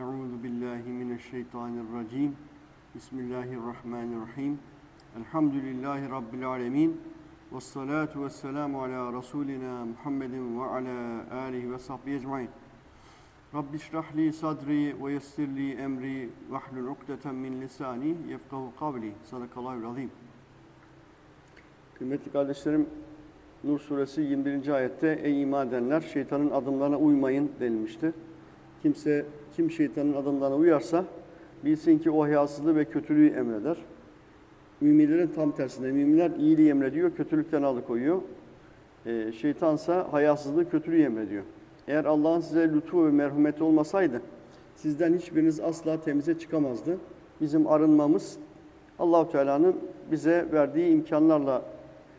Euzu billahi mineşşeytanirracim. Bismillahirrahmanirrahim. Elhamdülillahi rabbil alamin. Ves salatu vesselamu ala rasulina Muhammedin ve ala alihi ve sahbihi ecmaîn. Rabbi şrah li sadri ve yessir li emri ve hlul ukdeten min lisani yefkahu kavli. Sadakallahul azim. Kıymetli kardeşlerim, Nur suresi 21. ayette ey iman edenler şeytanın adımlarına uymayın denilmişti. Kimse kim şeytanın adımlarına uyarsa bilsin ki o hayasızlığı ve kötülüğü emreder. Müminlerin tam tersinde. Müminler iyiliği emrediyor, kötülükten alıkoyuyor. E, şeytansa hayasızlığı, kötülüğü emrediyor. Eğer Allah'ın size lütfu ve merhameti olmasaydı sizden hiçbiriniz asla temize çıkamazdı. Bizim arınmamız Allahu Teala'nın bize verdiği imkanlarla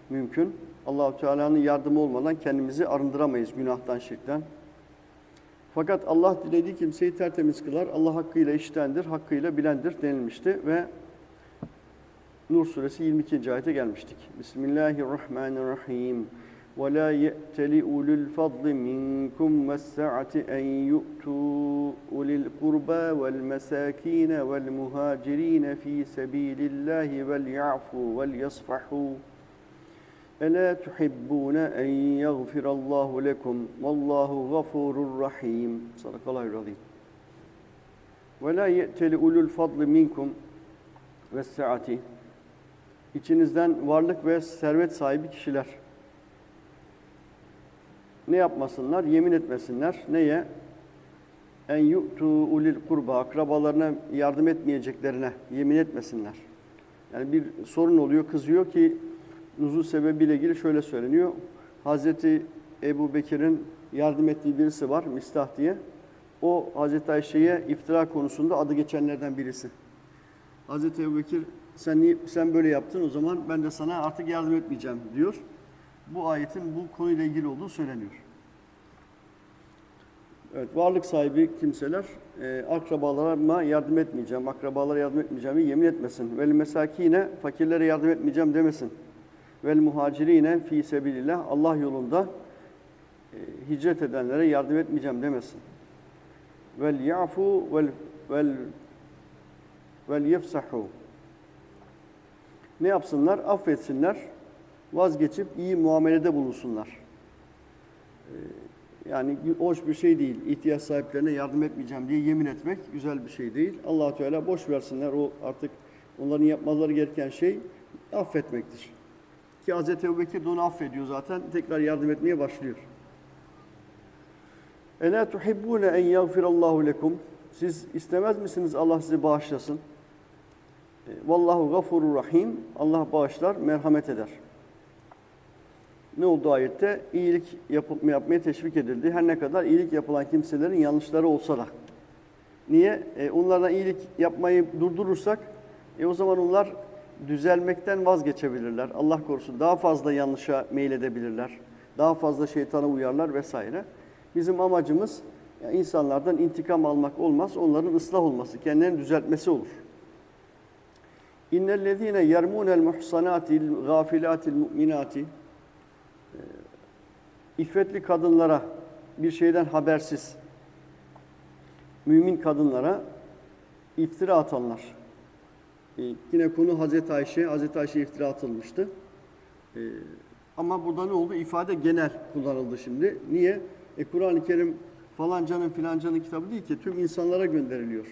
mümkün. Allahu Teala'nın yardımı olmadan kendimizi arındıramayız günahtan, şirkten. Fakat Allah dilediği kimseyi tertemiz kılar. Allah hakkıyla iştendir, hakkıyla bilendir denilmişti ve Nur suresi 22. ayete gelmiştik. Bismillahirrahmanirrahim. وَلَا يَأْتَلِ أُولُو الْفَضْلِ مِنْكُمْ وَالسَّعَةِ أَنْ يُؤْتُوا أُولِي الْقُرْبَى وَالْمَسَاكِينَ وَالْمُهَاجِرِينَ فِي سَبِيلِ اللَّهِ وَلْيَعْفُوا وَلْيَصْفَحُوا أَلَا تُحِبُّونَ أَنْ يَغْفِرَ اللّٰهُ لَكُمْ وَاللّٰهُ غَفُورٌ رَحِيمٌ Sadakallahu azim. وَلَا يَأْتَلِ أُولُو الْفَضْلِ مِنْكُمْ وَالسَّعَةِ İçinizden varlık ve servet sahibi kişiler ne yapmasınlar? Yemin etmesinler. Neye? En yu'tu ulil kurba akrabalarına yardım etmeyeceklerine yemin etmesinler. Yani bir sorun oluyor, kızıyor ki nuzul sebebiyle ilgili şöyle söyleniyor. Hazreti Ebu Bekir'in yardım ettiği birisi var, Mistah diye. O Hazreti Ayşe'ye iftira konusunda adı geçenlerden birisi. Hazreti Ebu Bekir sen, sen böyle yaptın o zaman ben de sana artık yardım etmeyeceğim diyor. Bu ayetin bu konuyla ilgili olduğu söyleniyor. Evet, varlık sahibi kimseler e, akrabalarıma yardım etmeyeceğim, akrabalara yardım etmeyeceğim yemin etmesin. Vel mesakine fakirlere yardım etmeyeceğim demesin. Vel muhacirine fi sebilillah Allah yolunda e, hicret edenlere yardım etmeyeceğim demesin. Vel yafu vel vel vel yefsahu. Ne yapsınlar? Affetsinler, vazgeçip iyi muamelede bulunsunlar. Ee, yani hoş bir şey değil. İhtiyaç sahiplerine yardım etmeyeceğim diye yemin etmek güzel bir şey değil. allah Teala boş versinler. O artık onların yapmaları gereken şey affetmektir. Ki Hz. Ebu Bekir de onu affediyor zaten. Tekrar yardım etmeye başlıyor. Ela tuhibbune en yagfirallahu lekum. Siz istemez misiniz Allah sizi bağışlasın? E, vallahu gafurur rahim. Allah bağışlar, merhamet eder. Ne oldu ayette? İyilik yapıp, yapmaya teşvik edildi. Her ne kadar iyilik yapılan kimselerin yanlışları olsa da. Niye? E, onlardan iyilik yapmayı durdurursak e, o zaman onlar düzelmekten vazgeçebilirler. Allah korusun daha fazla yanlışa meyledebilirler. Daha fazla şeytana uyarlar vesaire. Bizim amacımız yani insanlardan intikam almak olmaz. Onların ıslah olması, kendilerini düzeltmesi olur. İnnellezîne yermûnel muhsanâtil gâfilâtil mu'minâti İffetli kadınlara bir şeyden habersiz mümin kadınlara iftira atanlar. Ee, yine konu Hazreti Ayşe, Hazreti Ayşe iftira atılmıştı. Ee, ama burada ne oldu? İfade genel kullanıldı şimdi. Niye? E, Kur'an-ı Kerim falancanın filancanın kitabı değil ki tüm insanlara gönderiliyor.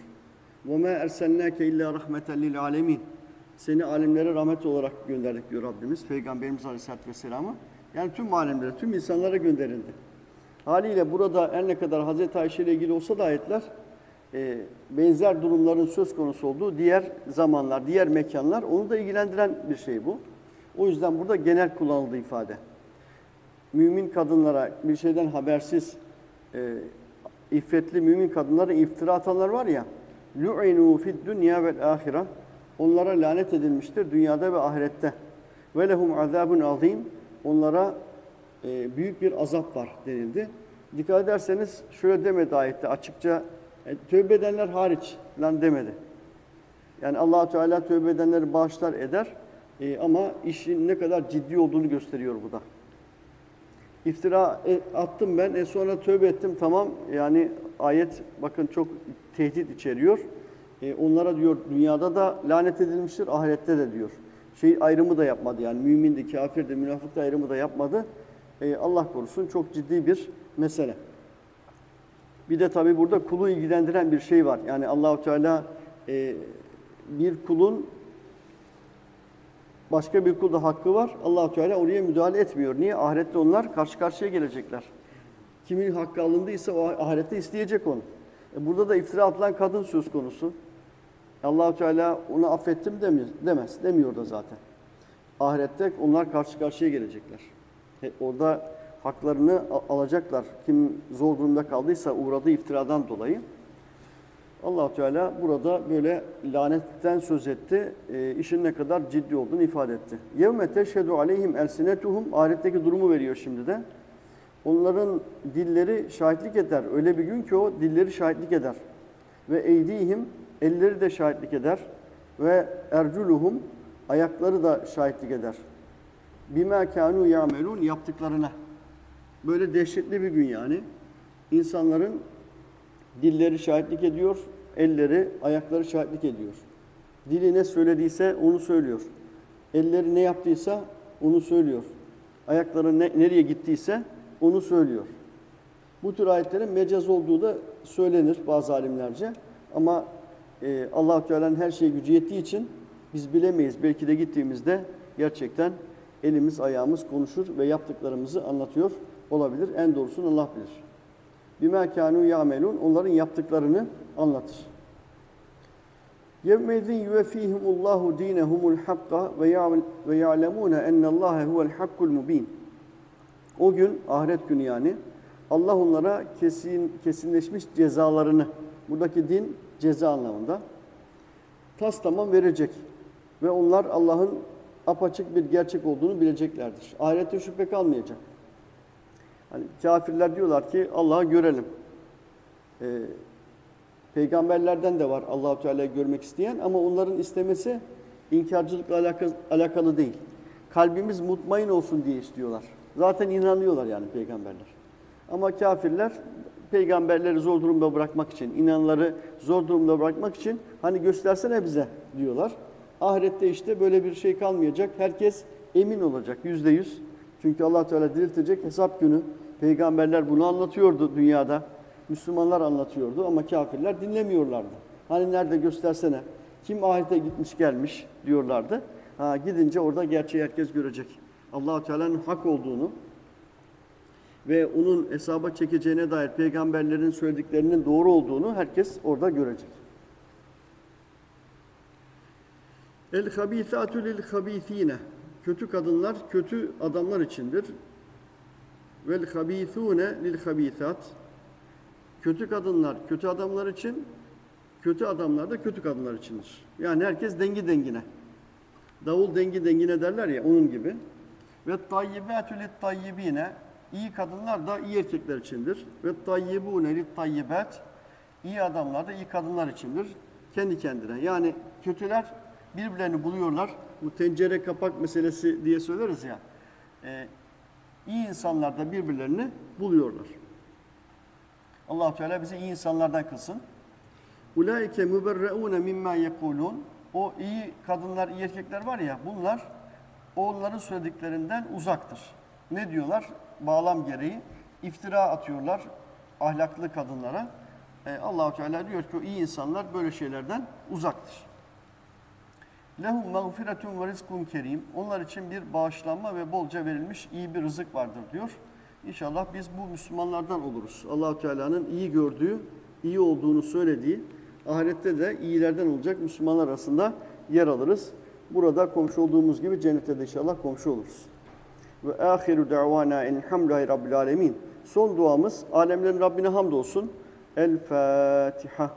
وَمَا اَرْسَلْنَاكَ اِلَّا رَحْمَةً لِلْعَالَمِينَ Seni alimlere rahmet olarak gönderdik diyor Rabbimiz, Peygamberimiz Aleyhisselatü Vesselam'a. Yani tüm alemlere, tüm insanlara gönderildi. Haliyle burada her ne kadar Hazreti Ayşe ile ilgili olsa da ayetler, e, benzer durumların söz konusu olduğu diğer zamanlar, diğer mekanlar onu da ilgilendiren bir şey bu. O yüzden burada genel kullanıldığı ifade. Mümin kadınlara bir şeyden habersiz e, iffetli mümin kadınlara iftira atanlar var ya lu'inu fid dünya ve ahira onlara lanet edilmiştir dünyada ve ahirette. Ve lehum azabun azim onlara e, büyük bir azap var denildi. Dikkat ederseniz şöyle demedi ayette açıkça e, tövbe edenler hariç lan demedi. Yani allah Teala tövbe edenleri bağışlar eder e, ama işin ne kadar ciddi olduğunu gösteriyor bu da. İftira e, attım ben, e sonra tövbe ettim tamam. Yani ayet bakın çok tehdit içeriyor. E, onlara diyor dünyada da lanet edilmiştir, ahirette de diyor. Şey ayrımı da yapmadı yani mümin de, kafir de, münafık da ayrımı da yapmadı. E, Allah korusun çok ciddi bir mesele. Bir de tabii burada kulu ilgilendiren bir şey var. Yani Allahu Teala e, bir kulun başka bir kulda hakkı var. Allahu Teala oraya müdahale etmiyor. Niye? Ahirette onlar karşı karşıya gelecekler. Kimin hakkı alındıysa o ahirette isteyecek onu. E burada da iftira atılan kadın söz konusu. Allahu Teala onu affettim demiyor, demez. Demiyor da zaten. Ahirette onlar karşı karşıya gelecekler. E orada haklarını a- alacaklar. Kim zor durumda kaldıysa uğradığı iftiradan dolayı. allah Teala burada böyle lanetten söz etti. E, işin ne kadar ciddi olduğunu ifade etti. يَوْمَ تَشْهَدُ عَلَيْهِمْ اَلْسِنَتُهُمْ Ahiretteki durumu veriyor şimdi de. Onların dilleri şahitlik eder. Öyle bir gün ki o dilleri şahitlik eder. Ve eydihim elleri de şahitlik eder. Ve erculuhum ayakları da şahitlik eder. Bima kanu yamelun yaptıklarına. Böyle dehşetli bir gün yani. İnsanların dilleri şahitlik ediyor, elleri, ayakları şahitlik ediyor. Dili ne söylediyse onu söylüyor. Elleri ne yaptıysa onu söylüyor. Ayakları ne, nereye gittiyse onu söylüyor. Bu tür ayetlerin mecaz olduğu da söylenir bazı alimlerce. Ama e, allah Teala'nın her şeye gücü yettiği için biz bilemeyiz. Belki de gittiğimizde gerçekten elimiz ayağımız konuşur ve yaptıklarımızı anlatıyor olabilir. En doğrusunu Allah bilir. Bima kanu yamelun onların yaptıklarını anlatır. Yevmezin yuvefihimullahu dinehumul hakka ve ya'lemune ennallâhe huvel hakkul mubin. O gün ahiret günü yani Allah onlara kesin kesinleşmiş cezalarını buradaki din ceza anlamında tas tamam verecek ve onlar Allah'ın apaçık bir gerçek olduğunu bileceklerdir. Ahirette şüphe kalmayacak. Hani kafirler diyorlar ki Allah'ı görelim. Ee, peygamberlerden de var Allahu Teala'yı görmek isteyen ama onların istemesi inkarcılıkla alakalı, alakalı değil. Kalbimiz mutmain olsun diye istiyorlar. Zaten inanıyorlar yani peygamberler. Ama kafirler peygamberleri zor durumda bırakmak için, inanları zor durumda bırakmak için hani göstersene bize diyorlar. Ahirette işte böyle bir şey kalmayacak. Herkes emin olacak yüzde yüz. Çünkü allah Teala diriltecek hesap günü. Peygamberler bunu anlatıyordu dünyada. Müslümanlar anlatıyordu ama kafirler dinlemiyorlardı. Hani nerede göstersene. Kim ahirete gitmiş gelmiş diyorlardı. Ha, gidince orada gerçeği herkes görecek. allah Teala'nın hak olduğunu ve onun hesaba çekeceğine dair peygamberlerin söylediklerinin doğru olduğunu herkes orada görecek. El habisatu lil habisine. Kötü kadınlar kötü adamlar içindir. Vel habisune lil habisat. Kötü kadınlar kötü adamlar için, kötü adamlar da kötü kadınlar içindir. Yani herkes dengi dengine. Davul dengi dengine derler ya onun gibi. Ve tayyibatu lit tayyibine. İyi kadınlar da iyi erkekler içindir. Ve tayyibune lit tayyibat. İyi adamlar da iyi kadınlar içindir. Kendi kendine. Yani kötüler birbirlerini buluyorlar. Bu tencere kapak meselesi diye söyleriz ya. E, iyi insanlar da birbirlerini buluyorlar. allah Teala bizi iyi insanlardan kılsın. Ulaike müberreune mimma yekulun. O iyi kadınlar, iyi erkekler var ya bunlar onların söylediklerinden uzaktır. Ne diyorlar? Bağlam gereği iftira atıyorlar ahlaklı kadınlara. Ee, allah Teala diyor ki o iyi insanlar böyle şeylerden uzaktır. Lehum mağfiretun ve rizkun kerim. Onlar için bir bağışlanma ve bolca verilmiş iyi bir rızık vardır diyor. İnşallah biz bu Müslümanlardan oluruz. Allahu Teala'nın iyi gördüğü, iyi olduğunu söylediği, ahirette de iyilerden olacak Müslümanlar arasında yer alırız. Burada komşu olduğumuz gibi cennette de inşallah komşu oluruz. Ve ahiru da'vana enhamdülillahi rabbil alemin. Son duamız alemlerin Rabbine hamdolsun. El Fatiha.